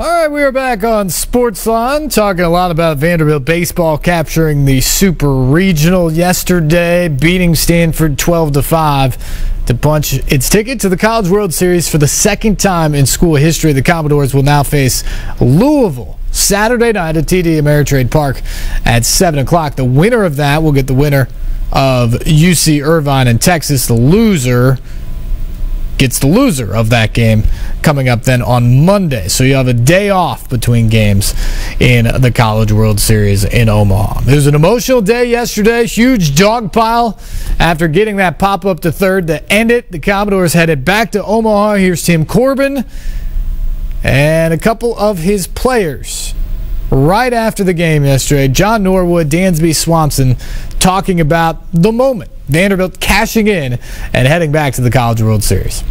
All right, we are back on Sportsline, talking a lot about Vanderbilt baseball capturing the Super Regional yesterday, beating Stanford 12 to 5 to punch its ticket to the College World Series for the second time in school history. The Commodores will now face Louisville Saturday night at TD Ameritrade Park at 7 o'clock. The winner of that will get the winner of UC Irvine and Texas. The loser gets the loser of that game coming up then on Monday. So you have a day off between games in the College World Series in Omaha. It was an emotional day yesterday. Huge dog pile after getting that pop up to third to end it. The Commodores headed back to Omaha. Here's Tim Corbin and a couple of his players right after the game yesterday. John Norwood, Dansby Swanson talking about the moment. Vanderbilt cashing in and heading back to the College World Series.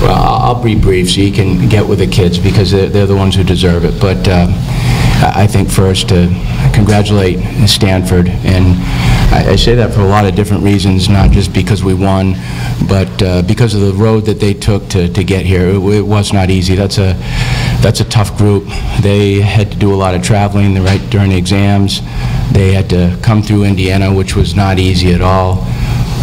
Well, I'll be brief so you can get with the kids because they're, they're the ones who deserve it. But uh, I think first to congratulate Stanford, and I, I, say that for a lot of different reasons, not just because we won, but uh, because of the road that they took to, to get here. It, it, was not easy. That's a that's a tough group. They had to do a lot of traveling right during the exams. They had to come through Indiana, which was not easy at all.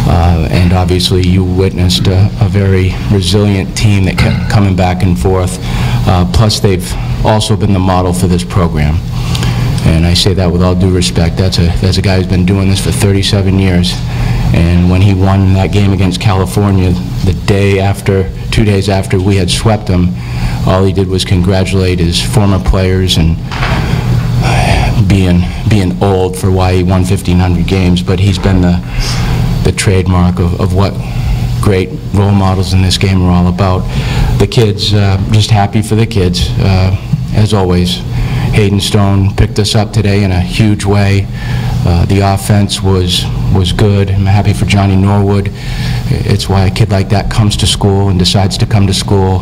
Uh, and obviously you witnessed a, a, very resilient team that kept coming back and forth. Uh, plus they've also been the model for this program. And I say that with all due respect. That's a, that's a guy who's been doing this for 37 years. And when he won that game against California, the day after, two days after we had swept them, all he did was congratulate his former players and being being old for why he won 1,500 games, but he's been the the trademark of, of what great role models in this game are all about. The kids, uh, just happy for the kids, uh, as always. Hayden Stone picked us up today in a huge way. Uh, the offense was was good. I'm happy for Johnny Norwood. It's why a kid like that comes to school and decides to come to school.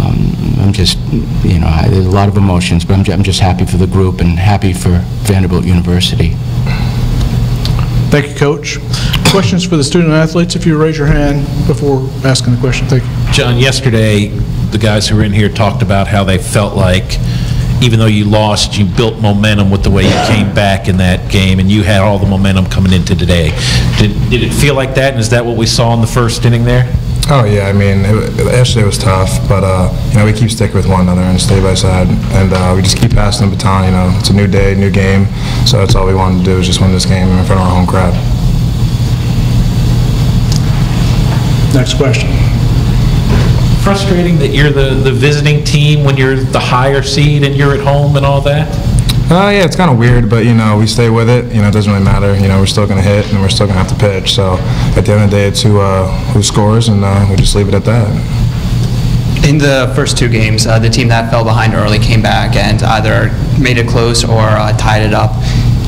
Um, I'm just, you know, I, there's a lot of emotions, but I'm, I'm just happy for the group and happy for Vanderbilt University. Thank you, Coach. Questions for the student athletes, if you raise your hand before asking the question. Thank you. John, yesterday, the guys who were in here talked about how they felt like even though you lost, you built momentum with the way you came back in that game, and you had all the momentum coming into today. Did, did it feel like that, and is that what we saw in the first inning there? Oh yeah, I mean, it, yesterday was tough, but uh, you know we keep sticking with one another and stay by side, and uh, we just keep passing the baton. You know, it's a new day, new game, so that's all we wanted to do is just win this game in front of our home crowd. Next question. Frustrating that you're the, the visiting team when you're the higher seed and you're at home and all that? Uh, yeah, it's kind of weird, but you know, we stay with it. You know, it doesn't really matter. You know, we're still going to hit, and we're still going to have to pitch. So, at the end of the day, it's who uh, who scores, and uh, we just leave it at that. In the first two games, uh, the team that fell behind early came back and either made it close or uh, tied it up.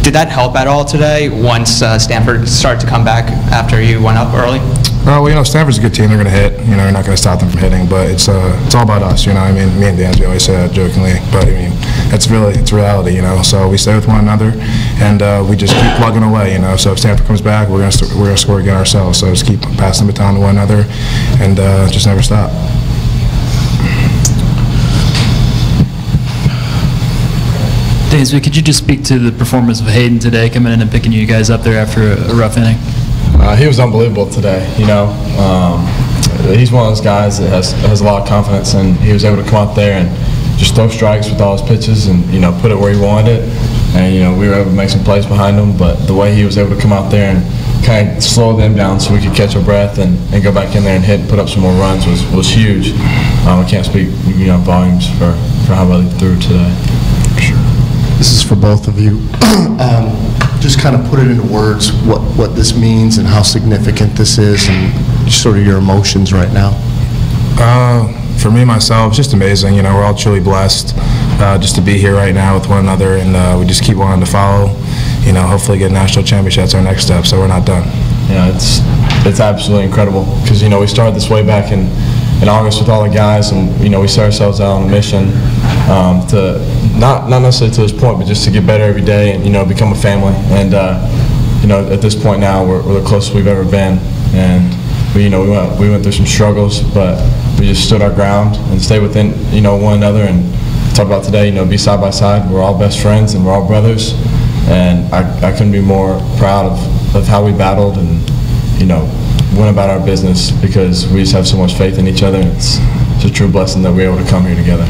Did that help at all today once uh, Stanford started to come back after you went up early? Uh, well, you know, Stanford's a good team. They're going to hit. You know, you're not going to stop them from hitting. But it's uh, it's all about us. You know, I mean, me and Dan, we always say that jokingly, but I mean, it's really it's reality. You know, so we stay with one another, and uh, we just keep plugging away. You know, so if Stanford comes back, we're going to we're going to score again ourselves. So just keep passing the baton to one another, and uh, just never stop. Dansby, could you just speak to the performance of Hayden today, coming in and picking you guys up there after a, a rough inning? Uh, he was unbelievable today. You know, um, he's one of those guys that has has a lot of confidence, and he was able to come out there and just throw strikes with all his pitches, and you know, put it where he wanted it. And you know, we were able to make some plays behind him, but the way he was able to come out there and kind of slow them down so we could catch our breath and, and go back in there and hit and put up some more runs was, was huge. Um, I can't speak you know volumes for, for how well he threw today. Sure. This is for both of you. um, just kind of put it into words what, what this means and how significant this is and sort of your emotions right now? Uh, for me, myself, just amazing. You know, we're all truly blessed uh, just to be here right now with one another, and uh, we just keep wanting to follow. You know, hopefully get national championship. That's our next step, so we're not done. Yeah, it's it's absolutely incredible because you know we started this way back in in August with all the guys, and you know we set ourselves out on a mission um, to not not necessarily to this point, but just to get better every day and you know become a family. And uh, you know at this point now we're, we're the closest we've ever been, and we you know we went we went through some struggles, but we just stood our ground and stayed within you know one another and talk about today, you know, be side by side. We're all best friends and we're all brothers. And I, I couldn't be more proud of, of how we battled and, you know, went about our business because we just have so much faith in each other. It's, it's a true blessing that we're able to come here together.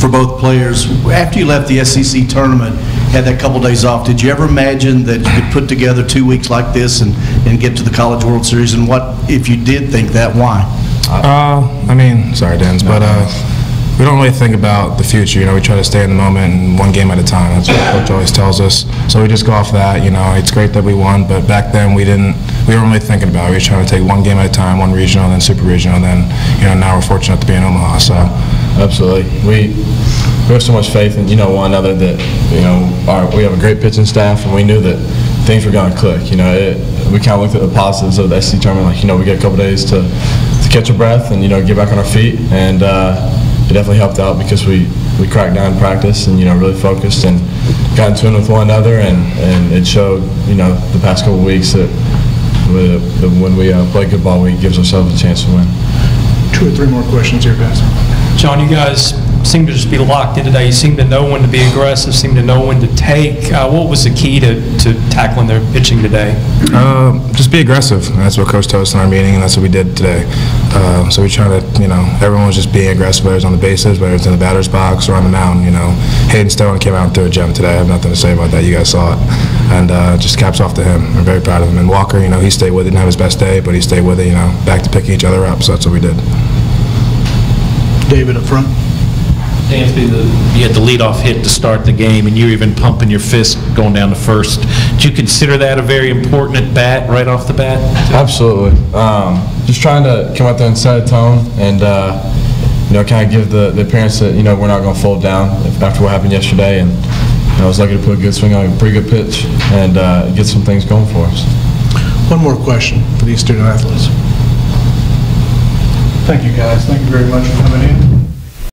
For both players. After you left the SEC tournament, had that couple days off, did you ever imagine that you could put together two weeks like this and, and get to the College World Series? And what, if you did think that, why? Uh, I mean, sorry, Dans, but uh, we don't really think about the future. You know, we try to stay in the moment and one game at a time. That's what coach always tells us. So we just go off that. You know, it's great that we won, but back then we didn't. We weren't really thinking about it. We were trying to take one game at a time, one regional, then super regional, and then you know now we're fortunate to be in Omaha. So Absolutely. We, we have so much faith in, you know, one another that, you know, our, we have a great pitching staff and we knew that things were going to click. You know, it, we kind of looked at the positives of the SEC tournament, like, you know, we get a couple days to, to catch our breath and, you know, get back on our feet. And uh, it definitely helped out because we, we cracked down in practice and, you know, really focused and got in tune with one another. And, and it showed, you know, the past couple weeks that, when we uh, play good ball, we gives ourselves a chance to win. Two or three more questions here, guys. John, you guys seem to just be locked in today. You seem to know when to be aggressive, seem to know when to take. Uh, What was the key to to tackling their pitching today? uh, just be aggressive. That's what Coach told us in our meeting, and that's what we did today. Uh, so we try to, you know, everyone was just being aggressive, whether it's on the bases, whether it's in the batter's box or on the mound. You know, Hayden Stone came out and threw a gem today. I have nothing to say about that. You guys saw it, and uh, just caps off to him. I'm very proud of him. And Walker, you know, he stayed with it. Didn't have his best day, but he stayed with it. You know, back to picking each other up. So that's what we did. David up front. Dansby, you had the leadoff hit to start the game, and you were even pumping your fist going down to first. Do you consider that a very important at-bat right off the bat? Absolutely. Um, just trying to come out there and set a tone and, uh, you know, kind of give the, the appearance that, you know, we're not going to fold down after what happened yesterday. And you know, I was lucky to put a good swing on a pretty good pitch and uh, get some things going for us. One more question for these student athletes. Thank you, guys. Thank you very much for coming in.